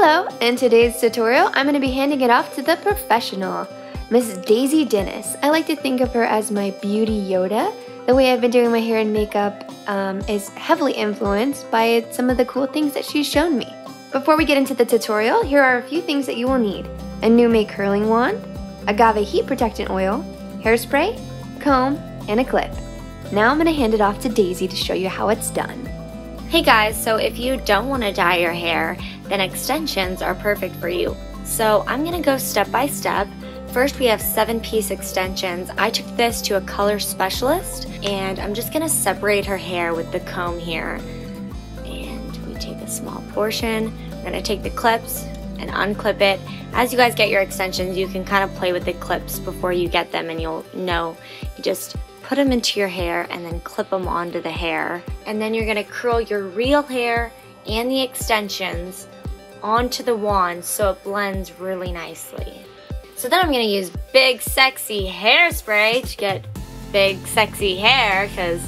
Hello! In today's tutorial, I'm going to be handing it off to the professional, Miss Daisy Dennis. I like to think of her as my beauty Yoda. The way I've been doing my hair and makeup um, is heavily influenced by some of the cool things that she's shown me. Before we get into the tutorial, here are a few things that you will need. A NuMe curling wand, agave heat protectant oil, hairspray, comb, and a clip. Now I'm going to hand it off to Daisy to show you how it's done. Hey guys, so if you don't want to dye your hair, then extensions are perfect for you. So I'm going to go step by step. First we have seven piece extensions. I took this to a color specialist and I'm just going to separate her hair with the comb here. And we take a small portion. We're going to take the clips and unclip it. As you guys get your extensions, you can kind of play with the clips before you get them and you'll know. You just put them into your hair and then clip them onto the hair. And then you're gonna curl your real hair and the extensions onto the wand so it blends really nicely. So then I'm gonna use big sexy hairspray to get big sexy hair because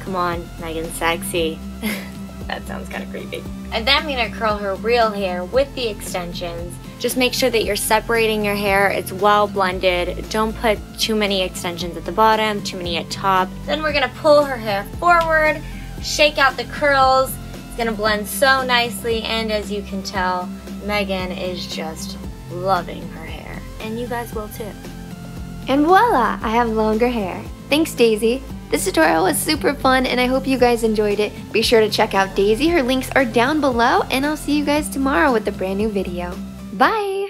come on, Meghan's sexy. that sounds kind of creepy. And then I'm gonna curl her real hair with the extensions just make sure that you're separating your hair. It's well blended. Don't put too many extensions at the bottom, too many at top. Then we're gonna pull her hair forward, shake out the curls. It's gonna blend so nicely and as you can tell, Meghan is just loving her hair. And you guys will too. And voila, I have longer hair. Thanks Daisy. This tutorial was super fun and I hope you guys enjoyed it. Be sure to check out Daisy, her links are down below and I'll see you guys tomorrow with a brand new video. Bye!